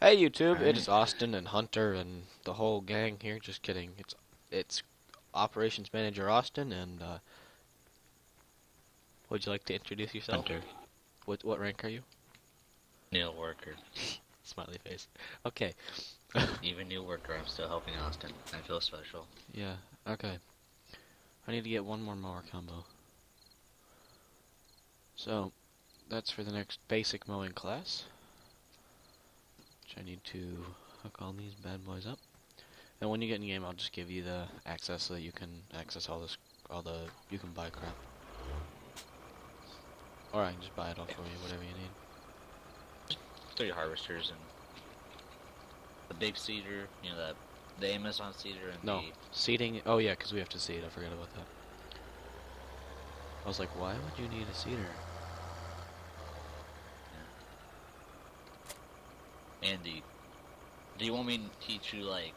Hey YouTube, it Alright. is Austin and Hunter and the whole gang here. Just kidding. It's it's operations manager Austin and uh would you like to introduce yourself? Hunter, What what rank are you? new worker. Smiley face. Okay. Even new worker, I'm still helping Austin. I feel special. Yeah, okay. I need to get one more mower combo. So that's for the next basic mowing class. Which I need to hook all these bad boys up. And when you get in game I'll just give you the access so that you can access all this all the you can buy crap. Or I can just buy it all for you, whatever you need. Three harvesters and the big seeder, you know, the, the Amazon seeder and No. the Seating oh yeah, because we have to seed, I forgot about that. I was like, why would you need a seeder? And the. Do you want me to teach you like?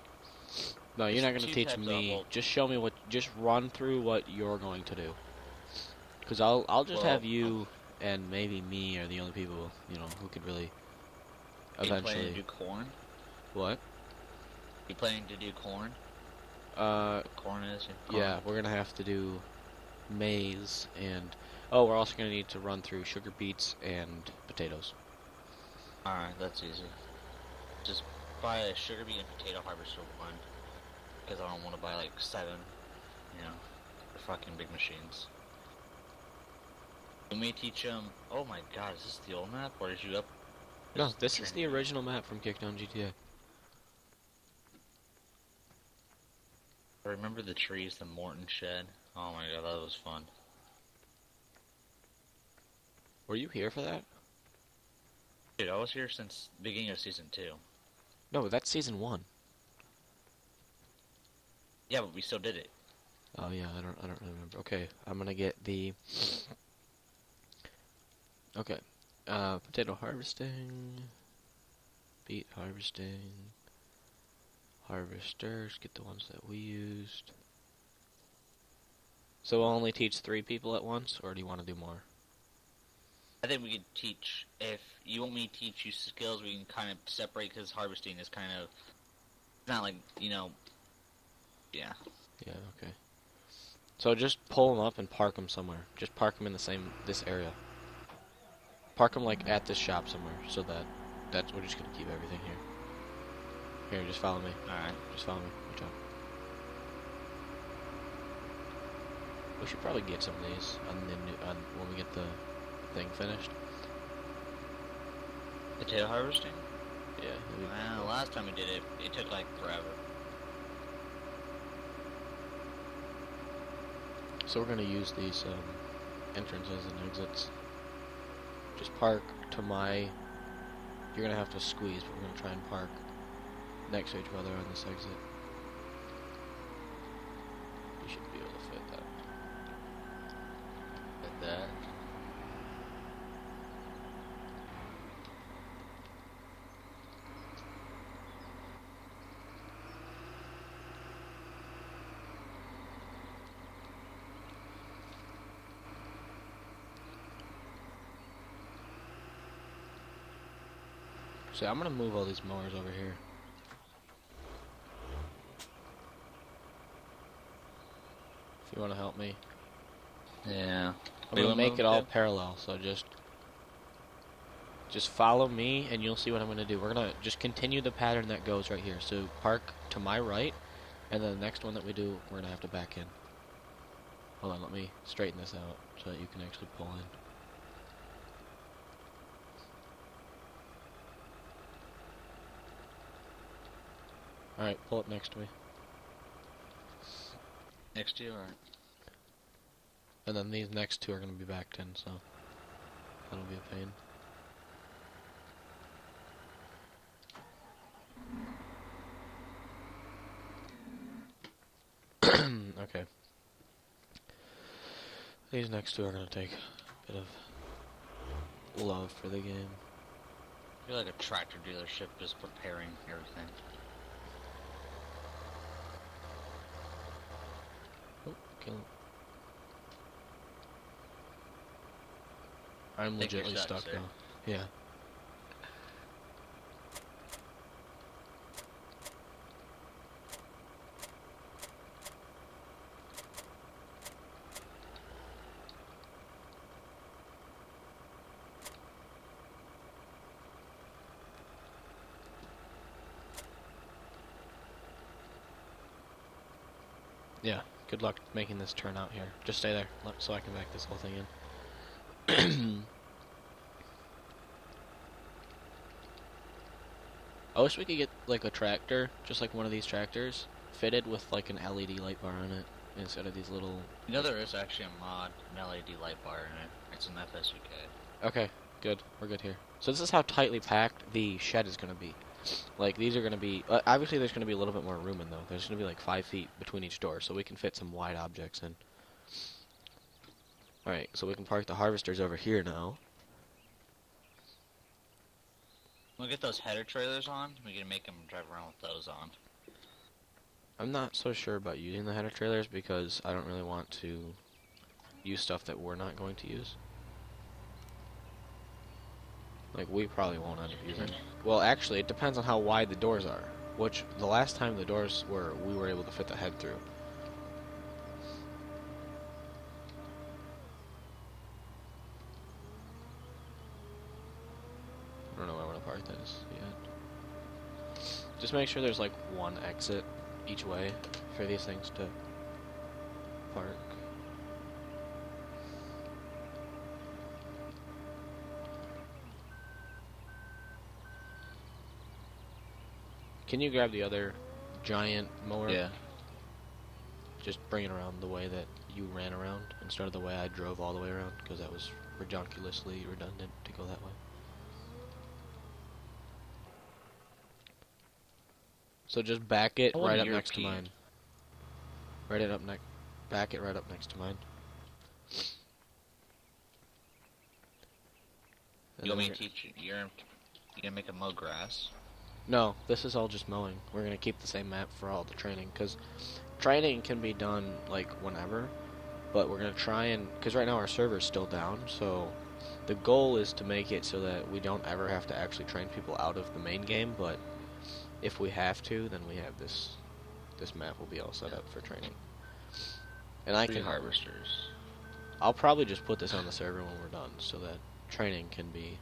No, you're not going to teach of- me. well- just show me what. Just run through what you're going to do. Because I'll I'll just Well, have you and maybe me are the only people you know who could really. You planning to Eventually, do corn? what? You planning to do corn? Uh, Corn is. Corn. yeah, we're gonna have to do maize and oh, we're also gonna need to run through sugar beets and potatoes. All right, that's easy. Just buy a sugar beet and potato harvester one, because I don't want to buy like seven. You know, they're fucking big machines. Let me teach them. Oh my god, is this the old map or did you up? No, this is the original map from Kickdown GTA. I remember the trees, the Morton shed. Oh my god, that was fun. Were you here for that? Dude, I was here since beginning of season two. No, that's season one. Yeah, but we still did it. Oh yeah, I don't I don't remember. Okay, I'm gonna get the Okay. Uh potato harvesting. Beet harvesting. Harvesters, get the ones that we used. So we'll only teach three people at once, or do you want to do more? Think we could teach. If you want me to teach you skills, we can kind of separate because harvesting is kind of not like you know. Yeah. Yeah, okay. So just pull them up and park them somewhere. Just park them in the same this area. Park them like at this shop somewhere, so that that's we're just gonna keep everything here. Here, just follow me. All right. Just follow me. Good job. We should probably get some of these on the new, on when we get the thing finished. Potato harvesting. Yeah. cool. last time we did it, it took like forever. So we're gonna use these um, entrances and exits. Just park to my. You're gonna have to squeeze, but we're gonna try and park next to each other on this exit. You should be able to fit that. Like that. So I'm gonna move all these mowers over here. If you wanna help me, Yeah. I'm gonna make it all parallel. So just, just follow me, and you'll see what I'm gonna do. We're gonna just continue the pattern that goes right here. So park to my right, and then the next one that we do, we're gonna have to back in. Hold on, let me straighten this out so that you can actually pull in. All right, pull up next to me, Next to you, alright. and then these next two are gonna be backed in. So that'll be a pain. okay. These next two are gonna take a bit of love for the game. You're like a tractor dealership, just preparing everything. I'm legitly stuck, stuck now. Yeah. Yeah. Good luck making this turn out here. Just stay there, so I can back this whole thing in. I wish we could get like a tractor, just like one of these tractors, fitted with like an LED light bar on it instead of these little. You know there is actually a mod, an LED light bar in it. It's an FSUK. Okay, good. We're good here. So this is how tightly packed the shed is going to be. Like these are going to be. Uh, obviously, there's going to be a little bit more room in though. There's going to be like five feet between each door, so we can fit some wide objects in. All right, so we can park the harvesters over here now. We'll get those header trailers on. We can make them drive around with those on. I'm not so sure about using the header trailers because I don't really want to use stuff that we're not going to use. Like we probably won't end up using. Well, actually, it depends on how wide the doors are. Which the last time the doors were, we were able to fit the head through. I don't know where to park this yet. Just make sure there's like one exit each way for these things to park. Can you grab the other giant mower? Yeah. Just bring it around the way that you ran around instead of the way I drove all the way around because that was ridiculously redundant to go that way. So just back it right up next to mine. Right it up next. Back it right up next to mine. And You want me to teach you? You're, you're gonna make a mow grass. No, this is all just mowing. We're gonna keep the same map for all the training because training can be done like whenever, but we're gonna try and because right now our server's still down. So the goal is to make it so that we don't ever have to actually train people out of the main game. But if we have to, then we have this. This map will be all set up for training. And I Three can harvesters. I'll probably just put this on the server when we're done so that training can be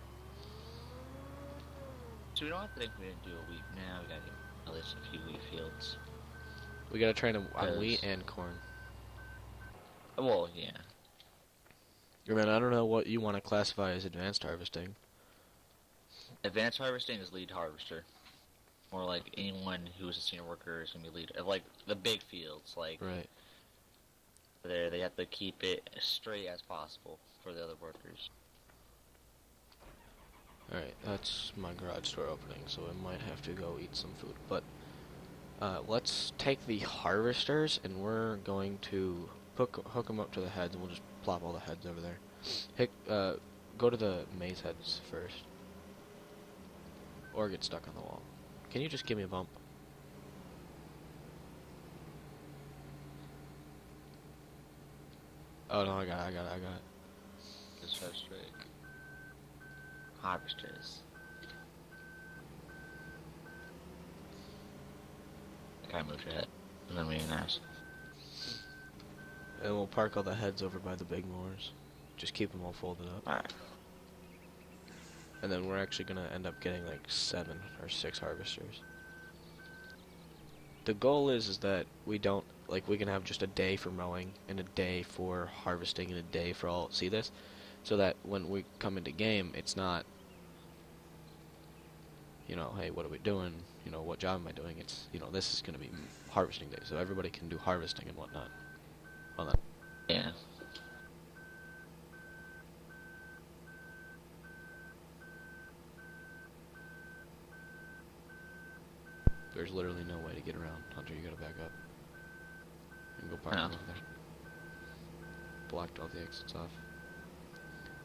So we don't have to think we're gonna do a wheat now. We gotta get at least a few wheat fields. we gotta train them on wheat and corn. Well, yeah. I mean, I don't know what you want to classify as advanced harvesting. Advanced harvesting is lead harvester. Or like anyone who is a senior worker is gonna be lead. Like the big fields, like Right. there, they have to keep it as straight as possible for the other workers. Alright, that's my garage door opening, so I might have to go eat some food. But uh, let's take the harvesters and we're going to hook, hook them up to the heads and we'll just plop all the heads over there. Hick, uh, go to the maize heads first. Or get stuck on the wall. Can you just give me a bump? Oh no, I got it, I got it, I got it. Just so straight. Harvesters. Okay, move your head. And then we nice. And we'll park all the heads over by the big mowers. Just keep them all folded up. Alright. And then we're actually gonna end up getting like seven or six harvesters. The goal is is that we don't like we can have just a day for mowing and a day for harvesting and a day for all see this? So that when we come into game it's not you know, hey, what are we doing? You know, what job am I doing? It's you know, this is gonna be harvesting day, so everybody can do harvesting and whatnot. On that. Yeah. There's literally no way to get around. Hunter, you gotta back up. And go park over there. Blocked all the exits off.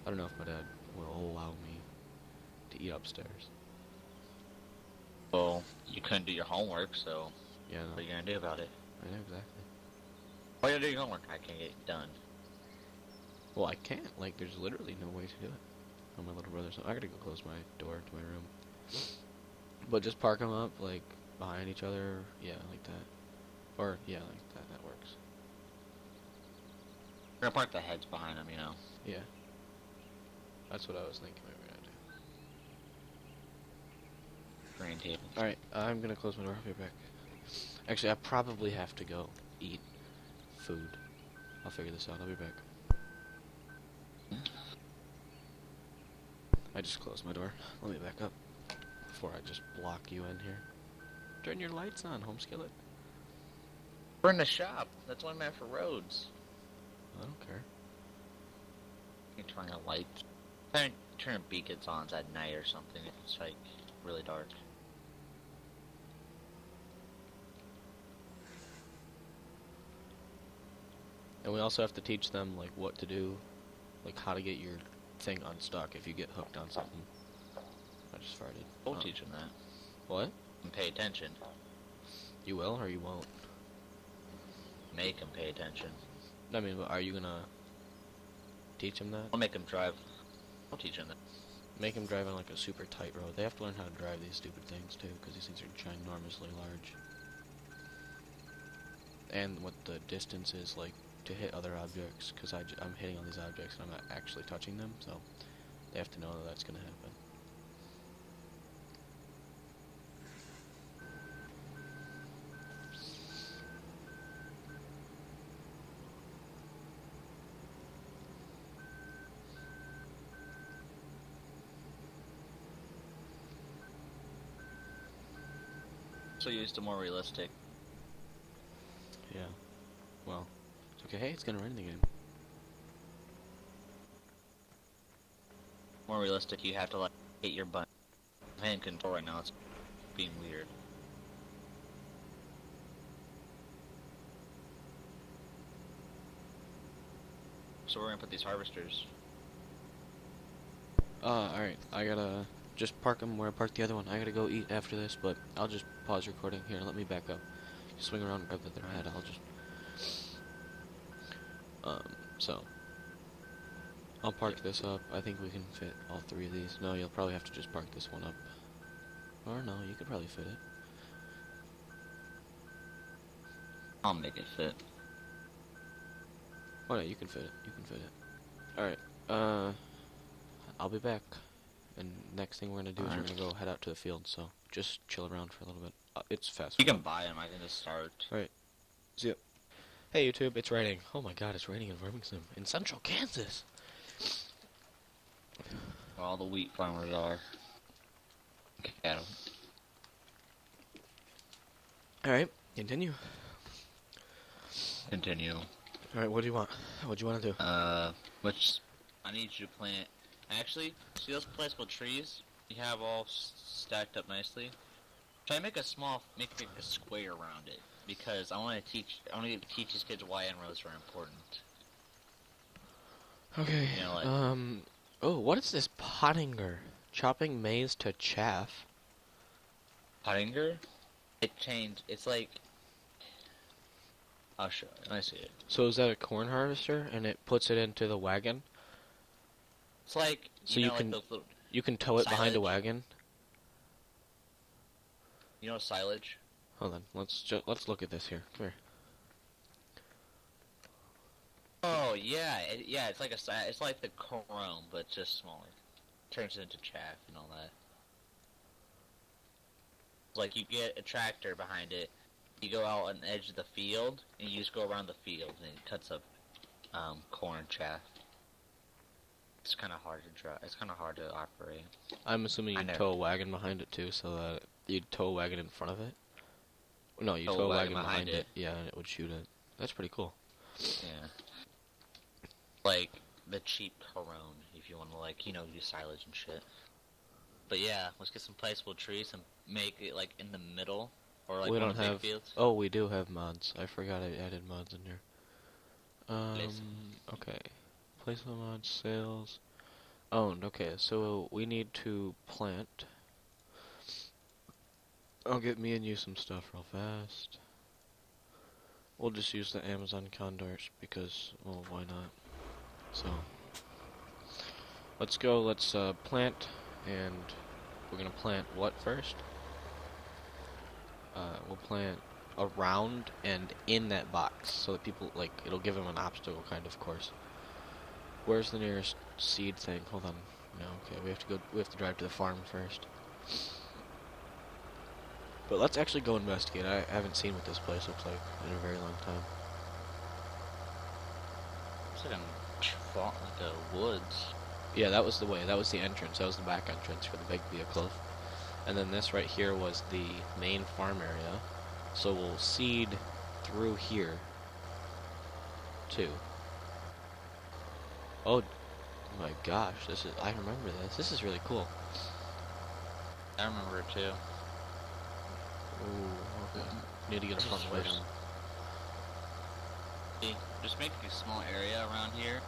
I don't know if my dad will allow me to eat upstairs. Well, you couldn't do your homework, so Yeah, no, what are you gonna do about it? I know exactly. Why you gonna do your homework? I can't get it done. Well, I can't. Like, there's literally no way to do it. Oh, my little brother's. I gotta go close my door to my room. But just park them up, like, behind each other. Yeah, like that. Or, yeah, like that. That works. We're gonna park the heads behind them, you know. Yeah. That's what I was thinking we were gonna do. Green table. Alright, I'm gonna close my door. I'll be back. Actually, I probably have to go eat. food. I'll figure this out. I'll be back. I just closed my door. Let me back up before I just block you in here. Turn your lights on, home skillet. We're in the shop. That's why I'm at for roads. I don't care. You turn a light. Turn turn beacons on at night or something if it's like really dark. And we also have to teach them like what to do, like how to get your thing unstuck if you get hooked on something. I just farted. We'll Oh. teach them that. What? And pay attention. You will or you won't? Make them pay attention. I mean, but are you gonna teach them that? I'll make them drive. I'll teach them that. Make them drive on like a super tight road. They have to learn how to drive these stupid things too, because these things are ginormously large. And what the distance is like to hit other objects, because I'm hitting on these objects and I'm not actually touching them, so they have to know that that's gonna happen. So used to more realistic. Yeah. Well, it's okay. Hey, it's gonna run the game. More realistic, you have to like hit your button. Hand control right now. It's being weird. So we're gonna put these harvesters. Uh, alright. I gotta just park them where I parked the other one. I gotta go eat after this, but I'll just pause recording here. Let me back up. Swing around and grab the other head. I'll just. Um, so. I'll park this up. I think we can fit all three of these. No, you'll probably have to just park this one up. Or no, you could probably fit it. I'll make it fit. Oh, yeah, you can fit it. You can fit it. Alright. Uh. I'll be back. And next thing we're gonna do is we're gonna go head out to the field, so just chill around for a little bit. Uh, it's fast. You can buy them. I can just start. Right. See ya. Hey YouTube, it's raining. Oh my god, it's raining in Birmingham, in central Kansas. Where all the wheat farmers are. Cattle. Alright, continue. Continue. Alright, what do you want? What do you want to do? Uh, which I need you to plant. Actually, see those placeable trees you have all s- stacked up nicely. Try to make a small, make, make a square around it because I want to teach. I want to teach these kids why rows are important. Okay, You know, like- um... Oh, what is this pottinger? Chopping maize to chaff? Pottinger, it changed. It's like. I'll show. You. I see it. So is that a corn harvester, and it puts it into the wagon? It's like So you you know, can- like those little. You can tow it behind a wagon? You know silage. Hold on, let's ju let's look at this here. Come here. Oh yeah, it, yeah. It's like a it's like the chrome, but just smaller. Turns it into chaff and all that. Like you get a tractor behind it, you go out on the edge of the field, and you just go around the field, and it cuts up um, corn chaff. It's kind of hard to drive. It's kind of hard to operate. I'm assuming you tow a wagon behind it too, so that you'd tow a wagon in front of it? No, you Tow tow, a wagon wagon behind, behind it. Yeah, and it would shoot it. That's pretty cool. Yeah. Like the cheap Krone, if you want to like you know do silage and shit. But yeah, let's get some placeable trees and make it like in the middle or like we don't of the big have. fields. Oh, we do have mods. I forgot I added mods in here. Um. Okay. Placement mods, sales, owned. Okay, so we need to plant. I'll get me and you some stuff real fast. We'll just use the Amazon Condors because, well, why not? So, let's go. Let's uh, plant, and we're gonna plant what first? Uh, we'll plant around and in that box so that people like it'll give them an obstacle kind of course. Where's the nearest seed thing? Hold on. No, okay, we have to go. We have to drive to the farm first. But let's actually go investigate. I haven't seen what this place looks like in a very long time. It's like a like a woods. Yeah, that was the way. That was the entrance. That was the back entrance for the big vehicle. And then this right here was the main farm area. So we'll seed through here too. Oh my gosh, this is I remember this. This is really cool. I remember it too. Ooh, okay. Mm-hmm. Need to get a This front is first. on. See, just make a small area around here.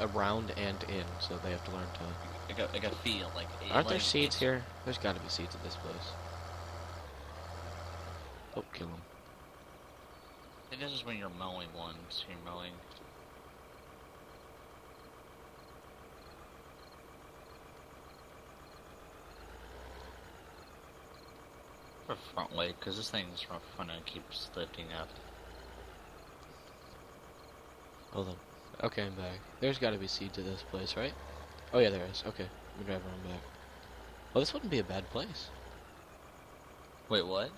Around and in, so they have to learn to Like a, like a feel, like. a- Aren't there like seeds here? There's gotta be seeds at this place. Oh, kill him. I think this is when you're mowing ones. You're mowing. Front weight, because this thing's from front end keeps lifting up. Hold on. Okay, I'm back. There's gotta be seed to this place, right? Oh yeah, there is. Okay, we drive around back. Well, this wouldn't be a bad place. Wait, what?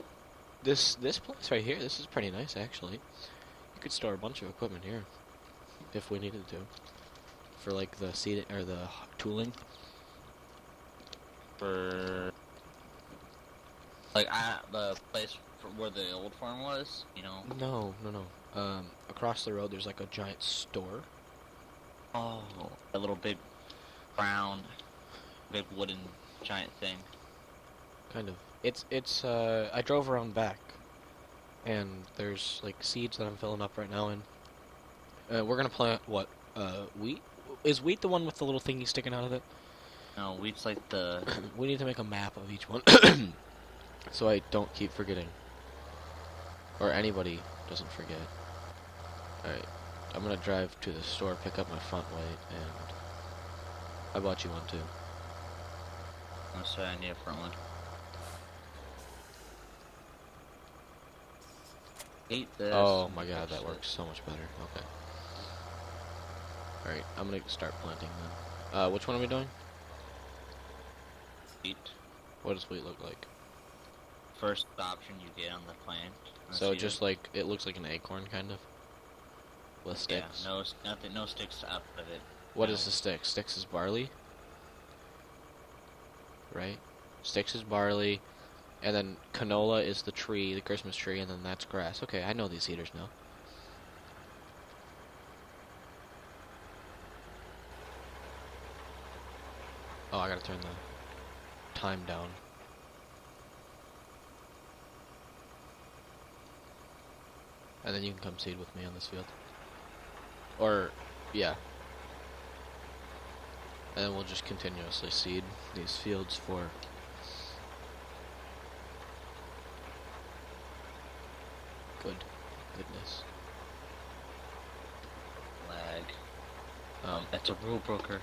This this place right here, this is pretty nice actually. You could store a bunch of equipment here, if we needed to, for like the seed or the tooling. For like I, the place where the old farm was, you know. No, no, no. Um, across the road, there's like a giant store. Oh, a little big brown, big wooden giant thing. Kind of. It's it's. Uh, I drove around back, and there's like seeds that I'm filling up right now. And uh, we're gonna plant what? Uh, wheat. Is wheat the one with the little thingy sticking out of it? No, wheat's like the we need to make a map of each one, so I don't keep forgetting, or anybody doesn't forget. All right, I'm gonna drive to the store, pick up my front weight, and I bought you one too. I'm sorry, I need a front one. Hate this. Oh my god, that works so much better. Okay. Alright, I'm gonna start planting then. Uh, which one are we doing? Wheat. What does wheat look like? First option you get on the plant. So just it. like, it looks like an acorn kind of? With sticks. yeah, no, nothing, no sticks out of it. What no. is the stick? Sticks is barley? Right? Sticks is barley, and then canola is the tree, the Christmas tree, and then that's grass. Okay, I know these seeders now. Oh, I gotta turn the time down. And then you can come seed with me on this field. Or, yeah. And then we'll just continuously seed these fields for good goodness. Lag. Um, That's a rule broker.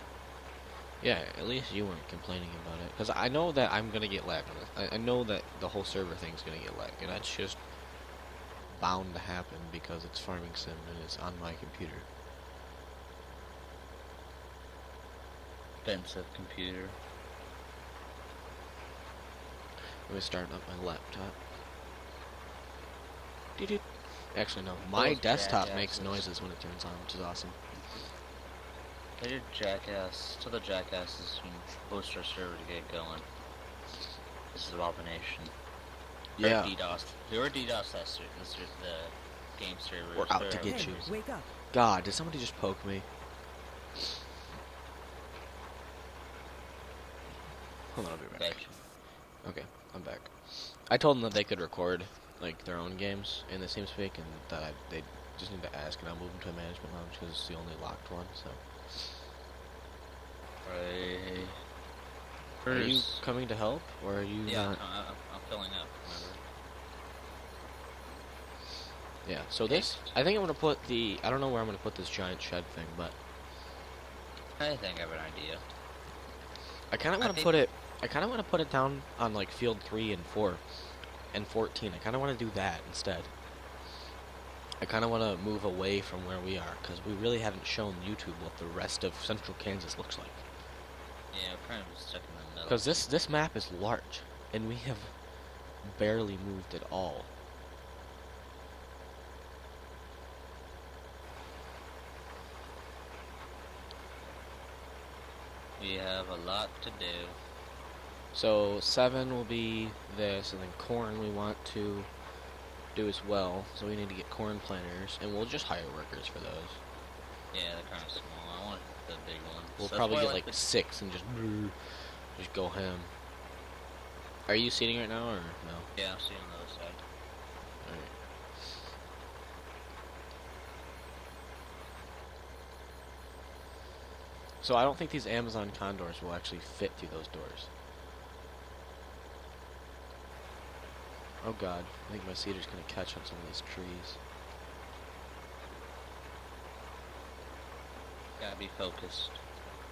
yeah, at least you weren't complaining about it, because I know that I'm gonna get lag on this. I, I know that the whole server thing's gonna get lag, and that's just bound to happen because it's farming sim and it's on my computer. Expensive computer. Let me start up my laptop. Doo-doo. Actually, no. My desktop makes noises when it turns on, which is awesome. Tell your jackass. Tell the jackasses when post our server to get going. This is abomination. Or Yeah, DDoS. Whoever DDoS that ser- the, ser- the game server. We're out to get is- you. Wake up. God, did somebody just poke me? Hold on, I'll be right back. Okay, I'm back. I told them that they could record like their own games in the same TeamSpeak, and that I, they just need to ask, and I'll move them to a management lounge because it's the only locked one. So, Right. are you coming to help, or are you Yeah, not? I'm, I'm, I'm filling up. Remember? Yeah. So this, I think I'm gonna put the. I don't know where I'm gonna put this giant shed thing, but I think I have an idea. I kind of want to put it. I kind of want to put it down on like field three and four, and fourteen. I kind of want to do that instead. I kind of want to move away from where we are because we really haven't shown YouTube what the rest of Central Kansas looks like. Yeah, we're kind of stuck in the middle. Because this this map is large, and we have barely moved at all. To do. So seven will be this, and then corn we want to do as well. So we need to get corn planters, and we'll just hire workers for those. Yeah, they're kind of small. I want the big one. We'll So probably get like the- six and just just go ham. Are you seating right now or no? Yeah, I'm seeing on the other side. Alright. So I don't think these Amazon condors will actually fit through those doors. Oh god, I think my seeder's gonna catch on some of these trees. Gotta be focused.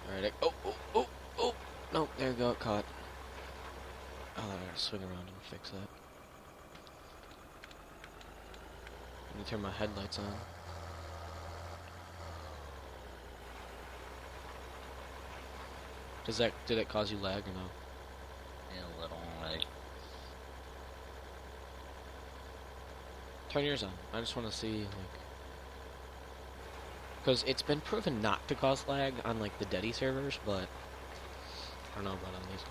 Alright, oh, oh, oh, oh! No, there we go, it caught. Oh, I gotta swing around and fix that. Let me turn my headlights on. Does that, did it cause you lag or no? Yeah, a little like. Turn yours on. I just want to see, like... Because it's been proven not to cause lag on, like, the Deddy servers, but... I don't know about on these.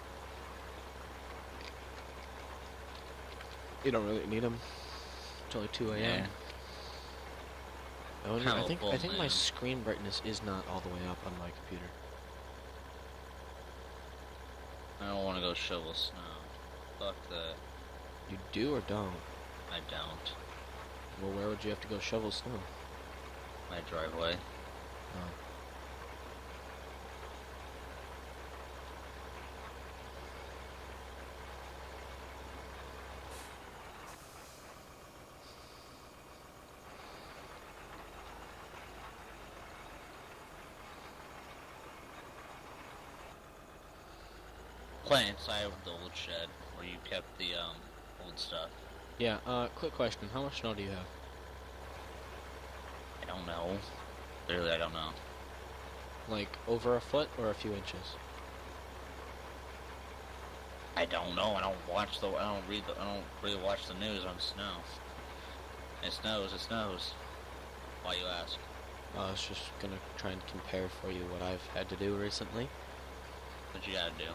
You don't really need them. It's only 2 a.m. Yeah. Wonder, I think I think my screen brightness is not all the way up on my computer. I don't want to go shovel snow. Fuck that. You do or don't? I don't. Well, where would you have to go shovel snow? My driveway. Oh. Plant inside of the old shed where you kept the um old stuff. Yeah, uh, quick question. How much snow do you have? I don't know. Literally, I don't know. Like, over a foot or a few inches? I don't know. I don't watch the. I don't read the. I don't really watch the news on snow. It snows. It snows. Why you ask? I was just gonna try and compare for you what I've had to do recently. What you gotta do?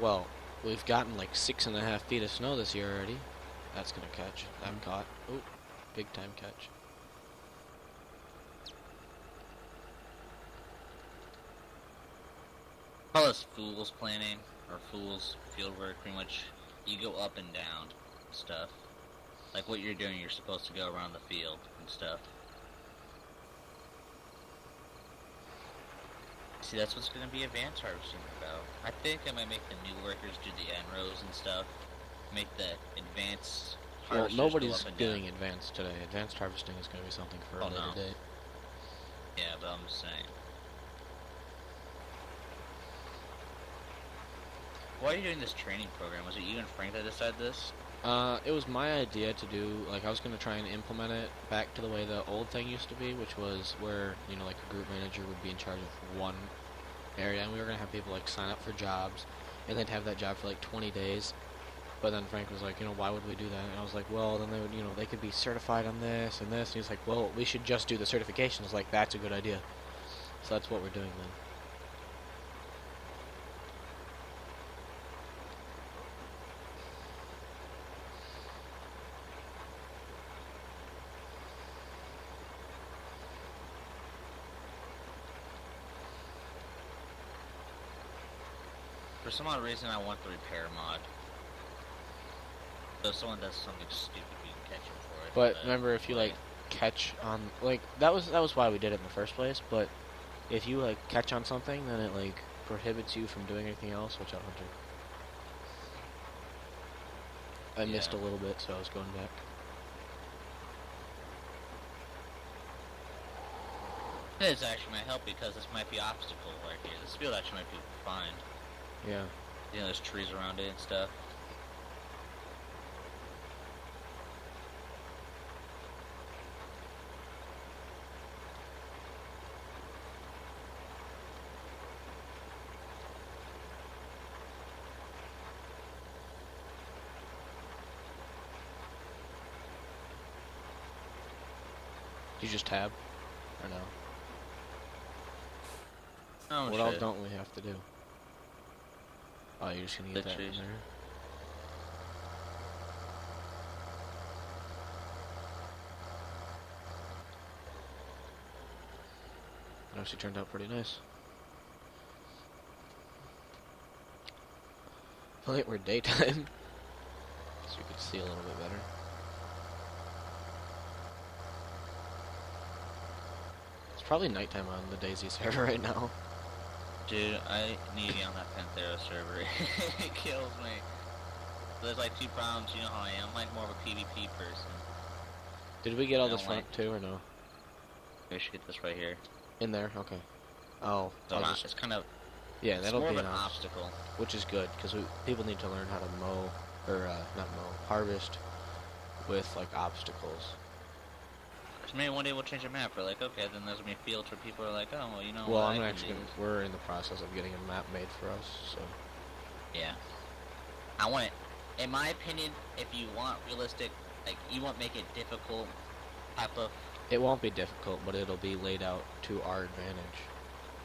Well, we've gotten like six and a half feet of snow this year already. That's gonna catch. I'm mm-hmm. caught. Oh, big time catch. Call this fool's planning or fool's field work. Pretty much, you go up and down stuff. Like what you're doing, you're supposed to go around the field and stuff. See, that's what's going to be advanced harvesting about. I think I might make the new workers do the end rows and stuff. Make the advanced Well, go nobody's and doing down. advanced today. Advanced harvesting is gonna be something for Oh, later no. date. Yeah, but I'm just saying. Why are you doing this training program? Was it you and Frank that decided this? Uh, it was my idea to do, like, I was going to try and implement it back to the way the old thing used to be, which was where, you know, like, a group manager would be in charge of one area, and we were going to have people, like, sign up for jobs, and they'd have that job for, like, 20 days. But then Frank was like, you know, why would we do that? And I was like, well, then they would, you know, they could be certified on this and this. And he's like, well, we should just do the certifications. Like, that's a good idea. So that's what we're doing then. For some odd reason, I want the repair mod. So someone does something stupid, we can catch him for it. But remember, if you like catch on, like that was that was why we did it in the first place. But if you like catch on something, then it like prohibits you from doing anything else. Watch out, Hunter. I missed a little bit, so I was going back. This actually might help because this might be obstacle right here. This field actually might be fine. Yeah. You know, there's trees around it and stuff. You just tab, or no? Oh what shit. all don't we have to do? Oh, you're just gonna The get that in trees. there. Oh, Actually turned out pretty nice. If only it were daytime. so you could see a little bit better. It's probably nighttime on the Daisy server right now. Dude, I need to get on that Panthera server. it kills me. There's like two problems, you know how I am. I'm like more of a PvP person. Did we get all this front like- too, or no? We should get this right here. In there, okay. Oh, So not, just- it's kind of yeah, it's that'll be an an obstacle. which is good because people need to learn how to mow or uh, not mow, harvest with like obstacles. 'Cause maybe one day we'll change the map. We're like, okay, then there's gonna be fields where people are like, oh, well, you know well, I'm I actually gonna, we're in the process of getting a map made for us, so Yeah. I want it. In my opinion, if you want realistic, like you want make it difficult type of. it won't be difficult, but it'll be laid out to our advantage.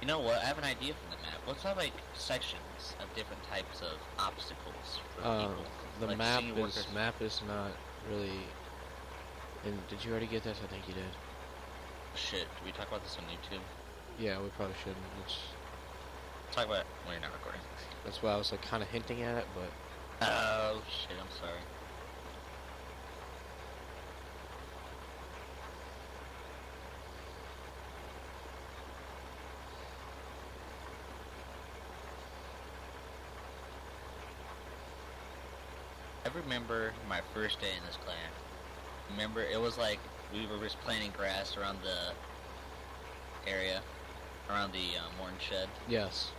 You know what? I have an idea for the map. Let's have like sections of different types of obstacles for Uh, people. the like map is workers. map is not really. And did you already get this? I think you did. Shit. Did we talk about this on YouTube? Yeah, we probably shouldn't. It's, Talk about it when you're not recording. that's why I was like kind of hinting at it, but Oh shit! I'm sorry. I remember my first day in this clan. Remember, it was like we were just planting grass around the area, around the um, Morton shed. yes,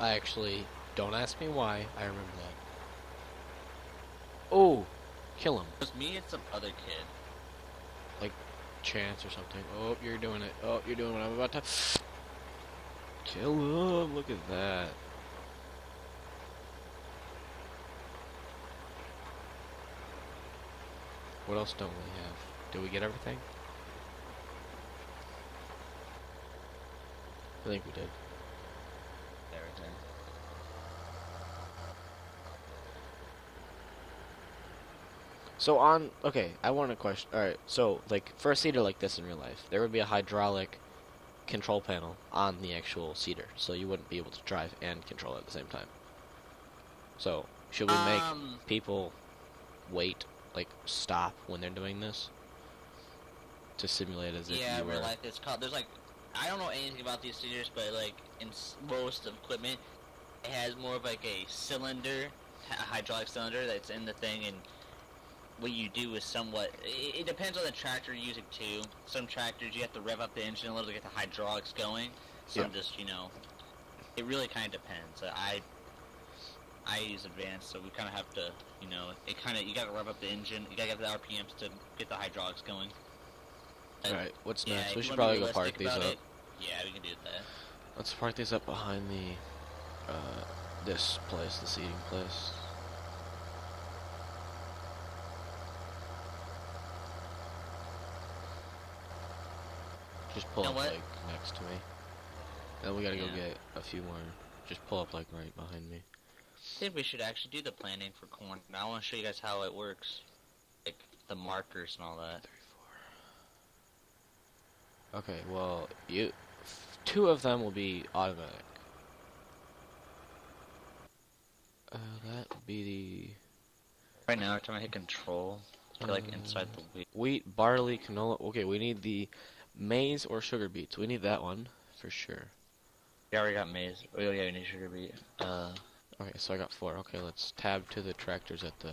I actually don't ask me why. I remember that. Oh, kill him. It was me and some other kid. Like, Chance or something. Oh, you're doing it. Oh, you're doing what I'm about to. Kill him. Look at that. What else don't we have? Did we get everything? I think we did. Everything. So on, okay, I want a question. All right, so like for a seeder like this in real life, there would be a hydraulic control panel on the actual seeder, so you wouldn't be able to drive and control at the same time. So should we make Um, people wait, like stop when they're doing this, to simulate as if yeah, you were? real life. It's called. There's like, I don't know anything about these seeders, but like in most of equipment, it has more of like a cylinder, a hydraulic cylinder that's in the thing, and what you do is somewhat. It, it depends on the tractor you're using too. Some tractors you have to rev up the engine a little to get the hydraulics going. Some Yeah. just you know, it really kind of depends. I I use advanced, so we kind of have to, you know, it kind of you gotta rev up the engine, you gotta get the RPMs to get the hydraulics going. All right, what's Yeah, next? We should probably go park these up. it, yeah, we can do that. Let's park these up behind the uh, this place, the seating place. Just pull You up what? like next to me. Then we gotta go get a few more. Just pull up like right behind me. I think we should actually do the planning for corn. Now I want to show you guys how it works, like the markers and all that. Three, four. Okay, well, you, two of them will be automatic. Uh, that would be the... Right now, every time I hit control, they're like Uh, inside the wheel. the wheat, barley, canola. Okay, we need the maize or sugar beets. We need that one for sure. Yeah, We already got maize. Oh yeah, we need sugar beet. Uh, Okay, so I got four. Okay, let's tab to the tractors at the.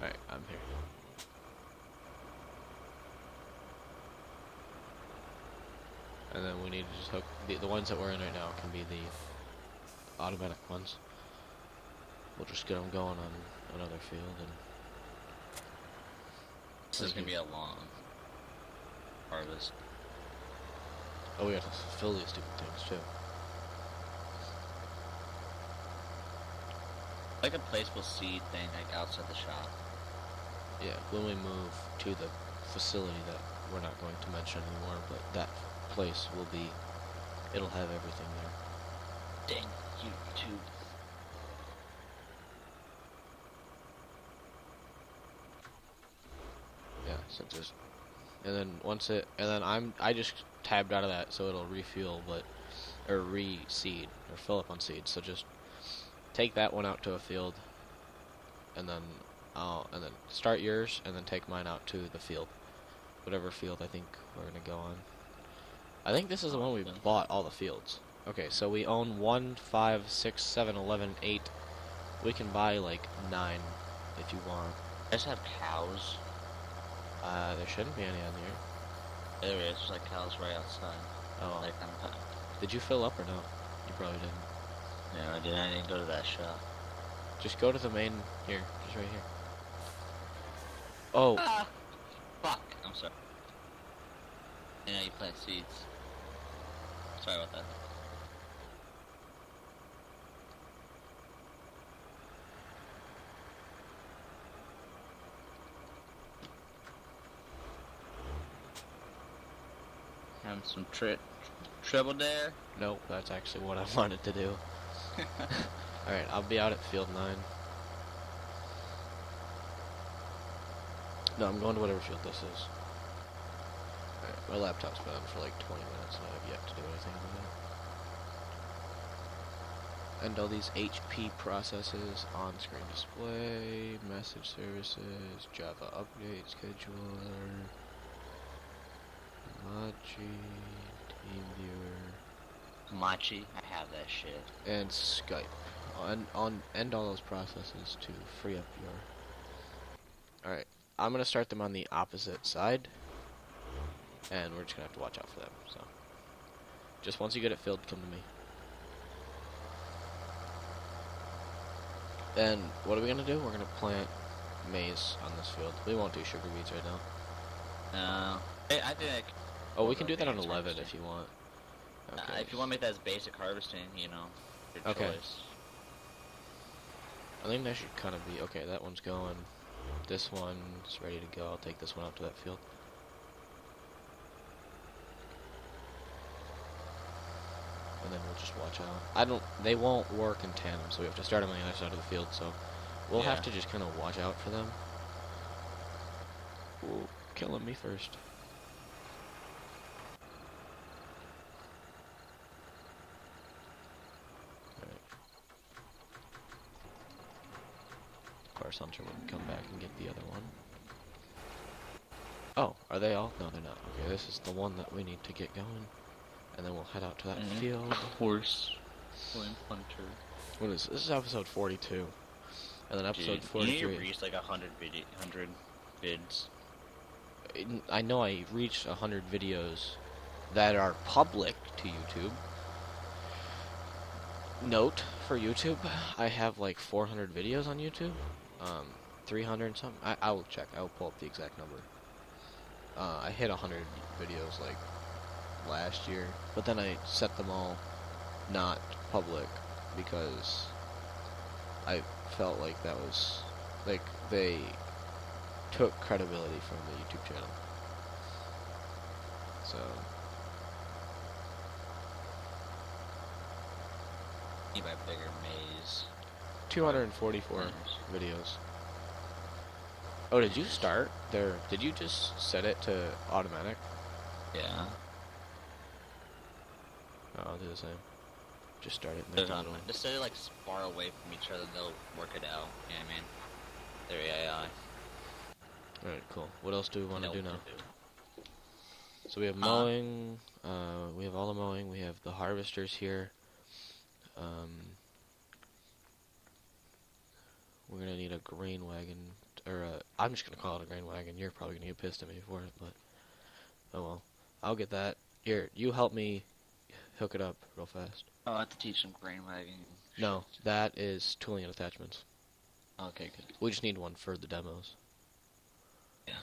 Alright, I'm here. And then we need to just hook the the ones that we're in right now can be the automatic ones. We'll just get them going on another field and this is gonna be a long harvest. oh, we have to fill these stupid things too. Like a placeable seed thing, like outside the shop. Yeah, when we move to the facility that we're not going to mention anymore, but that place will be, it'll have everything there. Dang YouTube. Yeah, so just, and then once it, and then I'm, I just tabbed out of that so it'll refuel, but, or re-seed, or fill up on seed, so just take that one out to a field, and then, I'll, and then start yours, and then take mine out to the field. Whatever field I think we're gonna go on. I think this is the one we bought all the fields. Okay, so we own one, five, six, seven, eleven, eight. We can buy like nine if you want. I just have cows. Uh, there shouldn't be any on here. There is. There's like cows right outside. Oh, Like did you fill up or no? You probably didn't. No, I didn't. I didn't go to that shop. Just go to the main here, just right here. Oh, Ah! Fuck! I'm sorry. Know you plant seeds. Sorry about that. Having some tri- trouble there. nope, that's actually what I wanted to do. Alright, I'll be out at field 9. No, I'm going to whatever field this is. Alright, my laptop's been on for like 20 minutes and I have yet to do anything with it. And all these HP processes, on-screen display, message services, Java update scheduler, Machi, TeamViewer, Machi, I have that shit. and Skype. On on end all those processes to free up your. All right, I'm gonna start them on the opposite side, and we're just gonna have to watch out for them. So, just once you get it filled, come to me. Then what are we gonna do? We're gonna plant maize on this field. We won't do sugar beets right now. No. Hey, I think I c- Oh, we can do that on 11 harvesting. if you want. uh, if you want to make that as basic harvesting, you know, Okay. choice. I think that should kind of be okay. That one's going. This one's ready to go. I'll take this one out to that field. And then we'll just watch out. I don't. They won't work in tandem, so we have to start them on the other side of the field. So we'll have to just kind of watch out for them. Ooh, killing me first. Hunter would come back and get the other one. Oh, are they all? No, they're not. Okay, this is the one that we need to get going. And then we'll head out to that Mhm. field. Horse. Hunter. What is this? This is episode 42. And then episode Dude, you need to 43. reach like a hundred video, hundred vids. I- I know I reached 100 videos that are public to YouTube. Note for YouTube, I have like 400 videos on YouTube. Um, 300 and something. I, I will check. I will pull up the exact number. Uh, I hit 100 videos like last year, but then I set them all not public because I felt like that was like they took credibility from the YouTube channel. So You buy bigger maize. 244 videos. Oh, did you start there? Did you just set it to automatic? Yeah. Oh, I'll do the same. Just start it. Just, then on, do it. just set it like far away from each other. They'll work it out. Yeah, I mean? They're AI. Alright, cool. What else do we want to do now? do. So we have Uh, mowing. Uh, we have all the mowing. We have the harvesters here. Um, we're gonna need a grain wagon, or a, I'm just gonna call it a grain wagon. You're probably gonna get pissed at me for it, but oh well. I'll get that. Here, you help me hook it up real fast. Oh, I have to teach them grain wagging. No, that is tooling and attachments. Okay, good. We just need one for the demos. Yeah.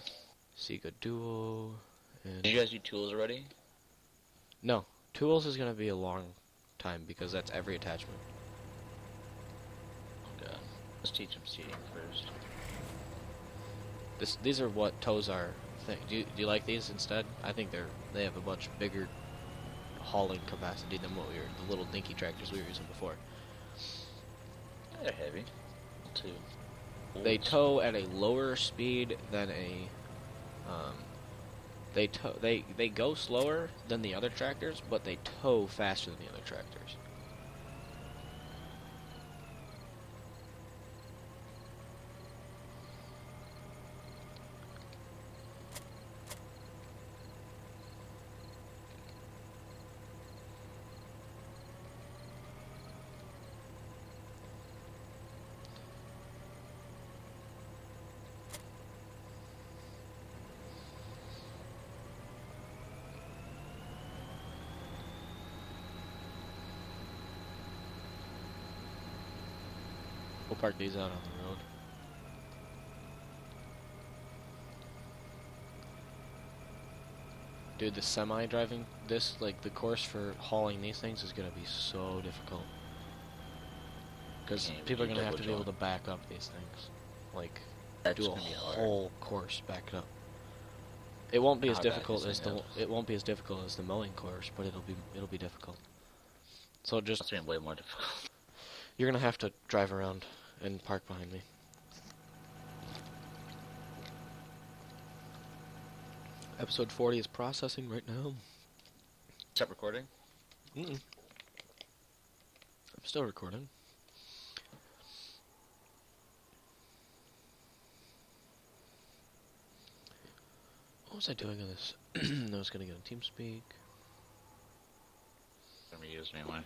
Sega Duo. And Did you guys do tools already? No, tools is gonna be a long time because that's every attachment. Let's teach them seating first. This these are what tows are. think? Do you, do you like these instead? I think they're they have a much bigger hauling capacity than what we were the little dinky tractors we were using before. They're heavy. Too. They tow at a lower speed than a um, they tow they they go slower than the other tractors, but they tow faster than the other tractors. We'll park these out on the road. Dude, the semi driving this, like the course for hauling these things is gonna be so difficult. Because people are gonna have to be able to back up these things. Like, That's do a whole course back up. It won't be as How bad difficult as the it won't be as difficult as the mowing course, but it'll be it'll be difficult. So just That's been way more difficult. you're gonna have to drive around and park behind me. Episode 40 is processing right now. Stop recording. Mm-mm. I'm still recording. What was I doing on this? I was gonna get on TeamSpeak. Gonna be used anyway.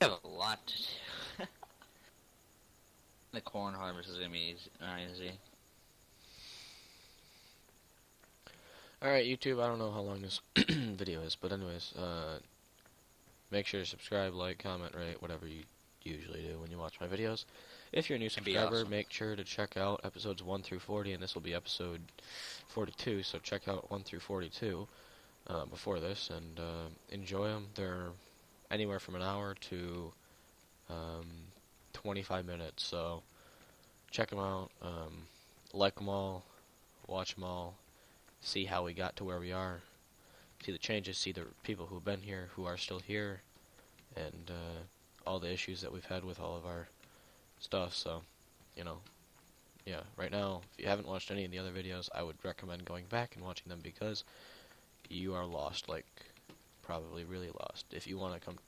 I have a lot to do. The corn harvest is gonna be easy. Not easy. Alright, YouTube, I don't know how long this video is, but anyways, uh, make sure to subscribe, like, comment, rate, whatever you usually do when you watch my videos. If you're a new subscriber, awesome. make sure to check out episodes 1 through 40, and this will be episode 42, so check out 1 through 42 uh, before this, and uh, enjoy them. They're anywhere from an hour to um, 25 minutes, so check them out, um, like them all, watch them all, see how we got to where we are, see the changes, see the people who've been here, who are still here, and uh, all the issues that we've had with all of our stuff. So, you know, yeah, right now, if you haven't watched any of the other videos, I would recommend going back and watching them because you are lost, like, probably really lost. If you want to come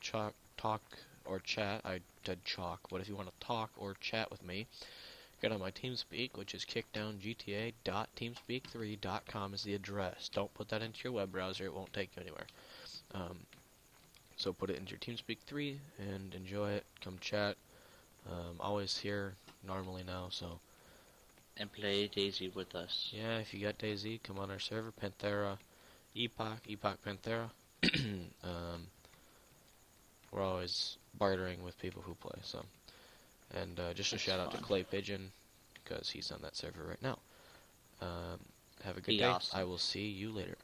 talk or chat, I said chalk, but if you want to talk or chat with me, Get on my TeamSpeak, which is kickdowngta.teamspeak3.com is the address. Don't put that into your web browser; it won't take you anywhere. Um, so put it into your TeamSpeak 3 and enjoy it. Come chat. Um, always here normally now, so And play DayZ with us. yeah. If you got DayZ, come on our server. Panthera, Epoch, Epoch Panthera. um, we're always bartering with people who play. So, and uh, just a That's shout out to. Clay Pigeon because he's on that server right now. Um, have a good Be day. awesome. I will see you later.